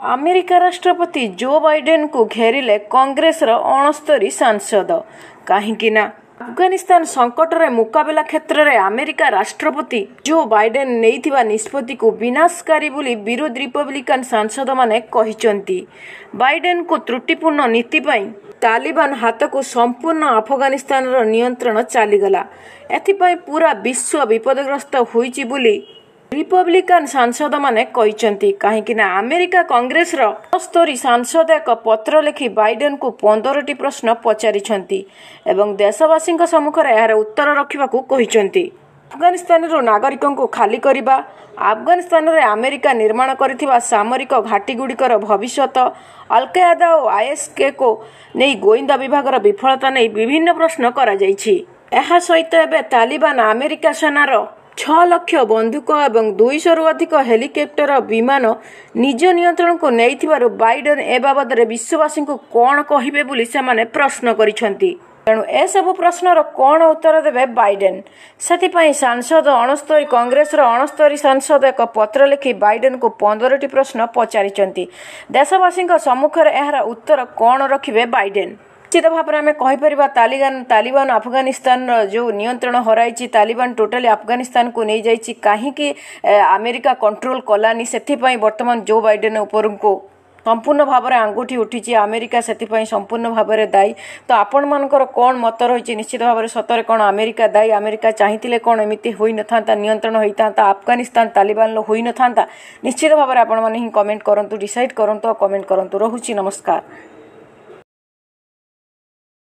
America ରାଷ୍ଟ୍ରପତି ଜୋ ବାଇଡେନଙ୍କୁ ଘେରିଲେ କଂଗ୍ରେସର ଅଣସ୍ତରୀ ସାଂସଦ। କାହିଁକି ନା ଆଫଗାନିସ୍ତାନ ସଂକଟର ମୁକାବିଲା କ୍ଷେତ୍ରରେ ଆମେରିକା ରାଷ୍ଟ୍ରପତି ଜୋ ବାଇଡେନ ନେଇଥିବା ନିଷ୍ପତ୍ତିକୁ ବିନାଶକାରୀ ବୋଲି ବିରୋଧୀ ରିପବ୍ଲିକାନ ସାଂସଦମାନେ କହିଛନ୍ତି। ବାଇଡେନଙ୍କୁ ତ୍ରୁଟିପୂର୍ଣ୍ଣ ନୀତି ପାଇଁ ତାଲିବାନ ହାତକୁ ସମ୍ପୂର୍ଣ୍ଣ ଆଫଗାନିସ୍ତାନର ନିୟନ୍ତ୍ରଣ ଚାଲିଗଲା। ଏଥିପାଇଁ ପୂରା ବିଶ୍ୱ ବିପଦଗ୍ରସ୍ତ ହୋଇଛି ବୋଲି ରିପବ୍ଲିକାନ ସାଂସଦମାନେ କହିଛନ୍ତି କାହିଁକି ନା ଆମେରିକା କଂଗ୍ରେସର ଅଣସ୍ତରୀ ସାଂସଦ ଏକ ପତ୍ର ଲେଖି ବାଇଡେନଙ୍କୁ ପନ୍ଦରଟି ପ୍ରଶ୍ନ ପଚାରିଛନ୍ତି ଏବଂ ଦେଶବାସୀଙ୍କ ସମ୍ମୁଖରେ ଏହାର ଉତ୍ତର ରଖିବାକୁ କହିଛନ୍ତି। ଆଫଗାନିସ୍ତାନରୁ ନାଗରିକଙ୍କୁ ଖାଲି କରିବା ଆଫଗାନିସ୍ତାନରେ ଆମେରିକା ନିର୍ମାଣ କରିଥିବା ସାମରିକ ଘାଟିଗୁଡ଼ିକର ଭବିଷ୍ୟତ ଅଲକାଏଦା ଓ ଆଇଏସ୍କେକୁ ନେଇ ଗୋଇନ୍ଦା ବିଭାଗର ବିଫଳତା ନେଇ ବିଭିନ୍ନ ପ୍ରଶ୍ନ କରାଯାଇଛି। ଏହା ସହିତ ଏବେ ତାଲିବାନ ଆମେରିକା ସେନାର ଛଅ ଲକ୍ଷ ବନ୍ଧୁକ ଏବଂ ଦୁଇଶହରୁ ଅଧିକ ହେଲିକପ୍ଟର ବିମାନ ନିଜ ନିୟନ୍ତ୍ରଣକୁ ନେଇଥିବାରୁ ବାଇଡେନ ଏ ବାବଦରେ ବିଶ୍ୱବାସୀଙ୍କୁ କ'ଣ କହିବେ ବୋଲି ସେମାନେ ପ୍ରଶ୍ନ କରିଛନ୍ତି। ତେଣୁ ଏସବୁ ପ୍ରଶ୍ନର କ'ଣ ଉତ୍ତର ଦେବେ ବାଇଡେନ? ସେଥିପାଇଁ ସାଂସଦ ଅଣସ୍ତରୀ କଂଗ୍ରେସର ଅଣସ୍ତରୀ ସାଂସଦ ଏକ ପତ୍ର ଲେଖି ବାଇଡେନଙ୍କୁ ପନ୍ଦରଟି ପ୍ରଶ୍ନ ପଚାରିଛନ୍ତି। ଦେଶବାସୀଙ୍କ ସମ୍ମୁଖରେ ଏହାର ଉତ୍ତର କ'ଣ ରଖିବେ ବାଇଡେନ? ନିଶ୍ଚିତ ଭାବରେ ଆମେ କହିପାରିବା ତାଲିବାନ ତାଲିବାନ ଆଫଗାନିସ୍ତାନର ଯେଉଁ ନିୟନ୍ତ୍ରଣ ହରାଇଛି ତାଲିବାନ ଟୋଟାଲି ଆଫଗାନିସ୍ତାନକୁ ନେଇଯାଇଛି କାହିଁକି ଆମେରିକା କଣ୍ଟ୍ରୋଲ କଲାନି ସେଥିପାଇଁ ବର୍ତ୍ତମାନ ଜୋ ବାଇଡେନ ଉପରଙ୍କୁ ସମ୍ପୂର୍ଣ୍ଣ ଭାବରେ ଆଙ୍ଗୁଠି ଉଠିଛି ଆମେରିକା ସେଥିପାଇଁ ସମ୍ପୂର୍ଣ୍ଣ ଭାବରେ ଦାୟୀ। ତ ଆପଣମାନଙ୍କର କ'ଣ ମତ ରହିଛି? ନିଶ୍ଚିତ ଭାବରେ ସତରେ କ'ଣ ଆମେରିକା ଦାୟୀ? ଆମେରିକା ଚାହିଁଥିଲେ କ'ଣ ଏମିତି ହୋଇନଥାନ୍ତା ନିୟନ୍ତ୍ରଣ ହୋଇଥାନ୍ତା? ଆଫଗାନିସ୍ତାନ ତାଲିବାନର ହୋଇନଥାନ୍ତା? ନିଶ୍ଚିତ ଭାବରେ ଆପଣମାନେ ହିଁ କମେଣ୍ଟ କରନ୍ତୁ ଡିସାଇଡ୍ କରନ୍ତୁ ଆଉ କମେଣ୍ଟ କରନ୍ତୁ। ରହୁଛି ନମସ୍କାର।